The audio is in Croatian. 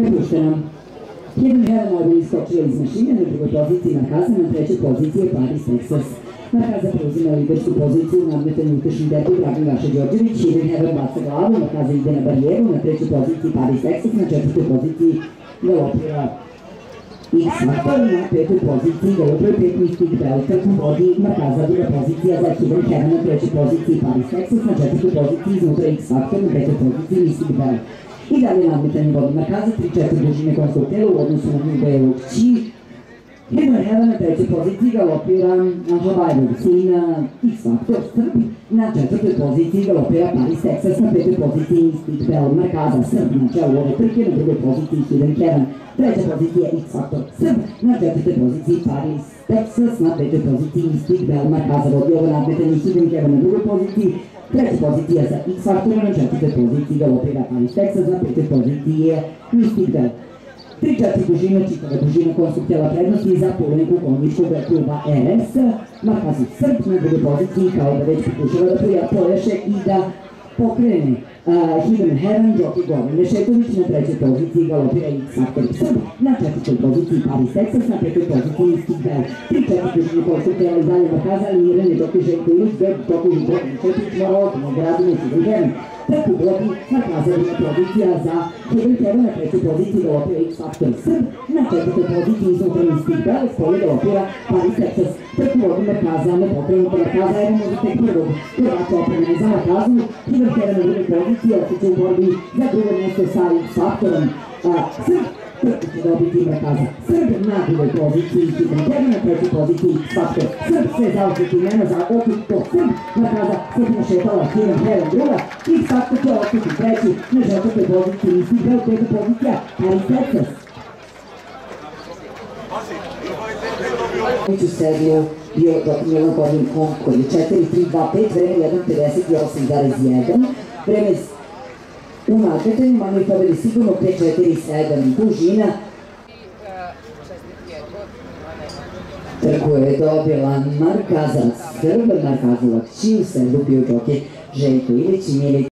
Prepušteno. Hidden Hell Mori iskočio iz mašine na drugoj poziciji Markaza, na trećoj poziciji je Paris Texas. Markaza preuzima lidersku poziciju u nadmetanju utešni debu Dragan Vaša Đorđević, Hidden Heaven baca glavu, Markaza ide na barijeru, na trećoj poziciji Paris Texas, na četvrtoj poziciji galopira X Factor, na petoj poziciji galopira pet Mystic Bell, trku vodi Markaza, druga pozicija za Hidden Heaven, na trećoj poziciji Paris Texas, na četvrtoj poziciji iznutra X Factor, na petoj poziciji Mystic Bell. I dalje nadmetanje vodi Markaza, 3-4 dužine konstruktera u odnosu na nju Belog Či, Hidden Heaven na trećoj poziciji galopira Havajnog sina X Factor Srb, na četvrtoj poziciji galopira Paris Texas, na petoj poziciji Mystic Bell Markaza Srb, na čelu ove trke, na drugoj poziciji Hidden Heaven, treća pozicija X Factor Srb, na četvrtoj poziciji Paris Texas, na petoj poziciji Mystic Bell Markaza vodi ovo nadmetanje Hidden Heaven na drugoj poziciji, treća pozicija za X Factor, na četvrtoj poziciji galopira Paris Texas, na petoj poziciji je Mystic Bell. Tri četiri dužine, čitava dužina konstruktela prednosti za polenku konjičkog kluba RS. Markazu Srb na drugoj poziciji kao da već pokušava da poješe i da pokrene uh, himn Heaven Rocky Govan. Nešetović na trećoj poziciji galopira i Factor Psrb, na četvrtoj poziciji Paris Texas, na petoj poziciji Iski Bell. Tri četvrti na polsku telo dalje pokazali Mirane Dokiže Kulić, Beb Dokiže Dokiže Četić, Morot, Gradinić i Vrgeni. precum Robi, lucrează din producția sa, privind probleme precum producții de operă X-Factor Sârb, înapoi de producții izotelistici, dar spune de operă Paris, Texas, precum Robi lucrează în operă, în casa era muzică prorog, curată operăza în cazul, privind probleme de producție, oficiul vorbi, de drumul necesar X-Factor Sârb, Srb, će dobiti Markaza. Srb na drugoj poziciji, Hidden Heaven na trećoj poziciji, Factor Srb, sve zaočeti imena za opet to Srb, Markaza, Srb našetala, Hidden Heaven druga, X Factor će očeti treći, na četvrtoj poziciji, Mystic Bell, peta pozicija, Paris Texas. Treću seriju bio Milan Godin Kong koji je 4-3-2-5, vreme 1.58,1, vreme u nadmetanju manoj pobedi sigurno 5-4-7 dužina. Trku je dobila Markaza Srb, Markaza Lakći, u serbu bio Željko Ilić i Milić.